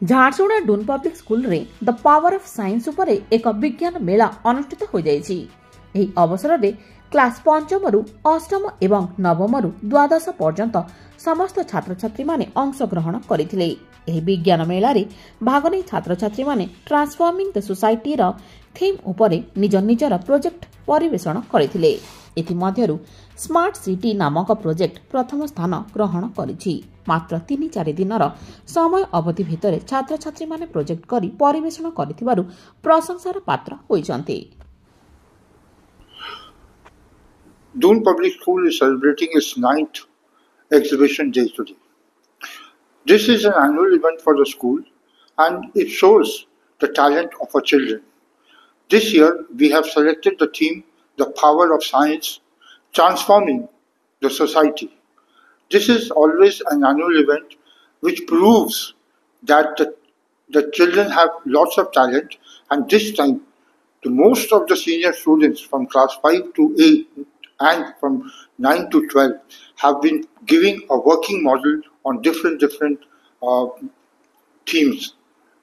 Jharsuguda Doon public ସ୍କୁଲରେ the power of science ଉପରେ ଏକ ବିଜ୍ଞାନ ମେଳା ଅନୁଷ୍ଠିତ ହୋଇଯାଇଛି। ଏହି ଅବସରରେ କ୍ଲାସ ପଞ୍ଚମରୁ ଅଷ୍ଟମ ଏବଂ ନବମରୁ ଦ୍ୱାଦଶ ପର୍ଯ୍ୟନ୍ତ ସମସ୍ତ ଛାତ୍ରଛାତ୍ରୀମାନେ ଅଂଶଗ୍ରହଣ କରିଥିଲେ। ଏହି ବିଜ୍ଞାନ ମେଳାରେ ଭାଗ ନେଇ ଛାତ୍ରଛାତ୍ରୀମାନେ ଟ୍ରାନ୍ସଫର୍ମିଂ ଦ ସୋସାଇଟିର ଥିମ୍ ଉପରେ ନିଜ ନିଜର ପ୍ରୋଜେକ୍ଟ ପରିବେଷଣ କରିଥିଲେ। ଏଥିମଧ୍ୟରୁ ସ୍ମାର୍ଟ ସିଟି ନାମକ ପ୍ରୋଜେକ୍ଟ ପ୍ରଥମ ସ୍ଥାନ ଗ୍ରହଣ କରିଛି। ମାତ୍ର ତିନି ଚାରି ଦିନର ସମୟ ଅବଧି ଭିତରେ ଛାତ୍ରଛାତ୍ରୀମାନେ ପ୍ରୋଜେକ୍ଟ କରି ପରିବେଷଣ କରିଥିବାରୁ ପ୍ରଶଂସାର ପାତ୍ର ହୋଇଛନ୍ତି। This year we have selected the theme The Power of Science Transforming the Society. This is always an annual event which proves that the, the children have lots of talent and this time the most of the senior students from class 5 to 8 and from 9 to 12 have been giving a working model on different different uh, themes.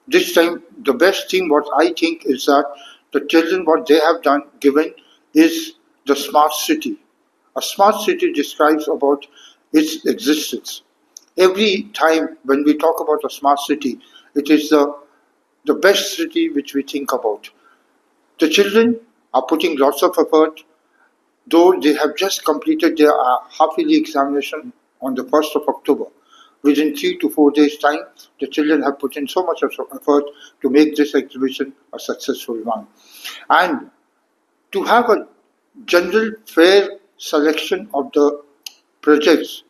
This time the best thing what I think is that the children what they have done given is the smart city. A smart city describes about its existence. Every time when we talk about a smart city, it is the, the best city which we think about. The children are putting lots of effort, though they have just completed their uh, half-yearly examination on the 1st of October. Within three to four days' time, the children have put in so much effort to make this exhibition a successful one. And to have a general fair selection of the projects,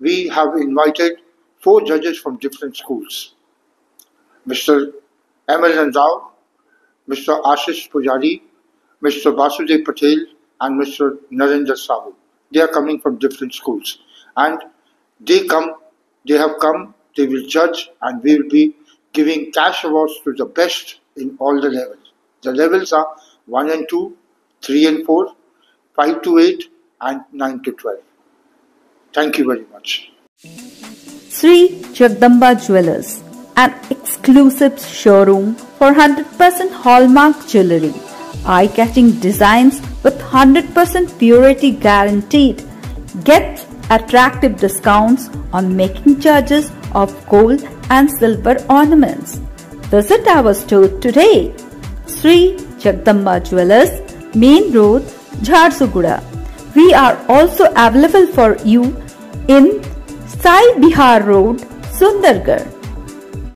we have invited four judges from different schools. Mr. M.L. Rao, Mr. Ashish Pujari, Mr. Vasudev Patel, and Mr. Narendra Sahu. They are coming from different schools. And they come, they have come, they will judge, and we will be giving cash awards to the best in all the levels. The levels are 1 and 2, 3 and 4, 5 to 8, and 9 to 12. Thank you very much. Sri Jagdamba Jewelers, an exclusive showroom for 100% hallmark jewelry, eye-catching designs with 100% purity guaranteed. Get attractive discounts on making charges of gold and silver ornaments. Visit our store today. Sri Jagdamba Jewelers, Main Road, Jharsuguda. We are also available for you in Sai Bihar Road, Sundargarh.